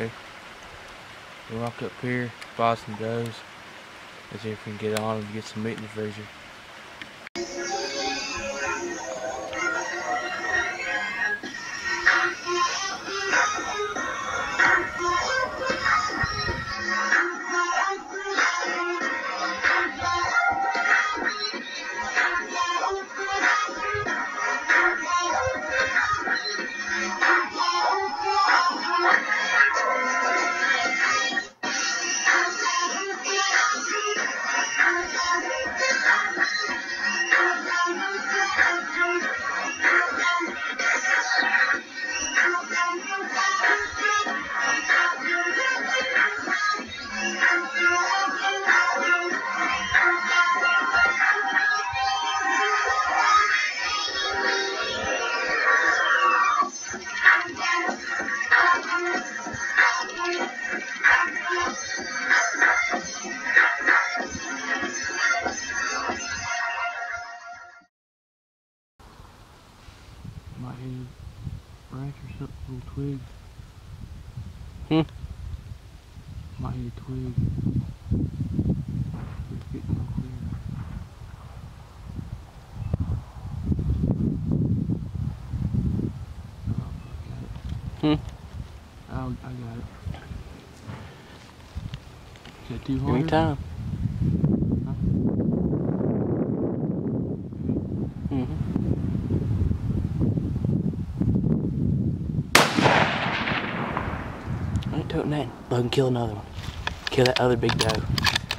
Okay. We walk up here, Boston goes. Let's see if we can get on and get some meat in the freezer. Might hit a branch or something, little twig. Hmm. Might hit a twig. It's getting real clear. Oh, I got it. Hmm. Oh, I got it. Is that too Give hard? me time. Toting that. Logen, kill another one. Kill that other big doe.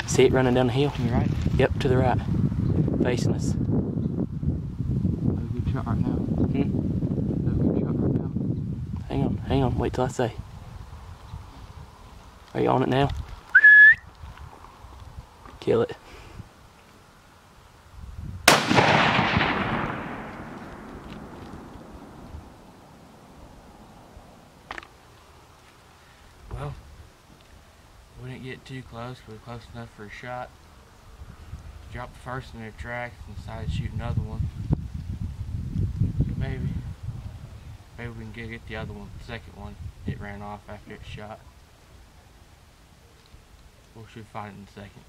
See it running down the hill? You right? Yep, to the right. Facing us. Good shot right now. Hmm? Good shot right now. Hang on, hang on. Wait till I say. Are you on it now? Kill it. Well, we get too close, but we were close enough for a shot. Dropped the first in their tracks and decided to shoot another one. Maybe. Maybe we can get, get the other one, the second one. It ran off after it shot. We'll shoot find it in a second.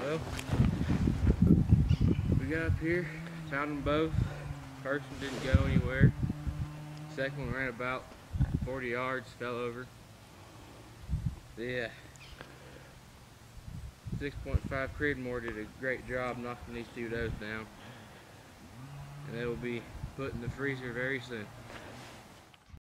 Well, we got up here, found them both. First one didn't go anywhere. Second one ran about 40 yards, fell over. Yeah. 6.5 Creedmoor did a great job knocking these two does down. And they will be put in the freezer very soon.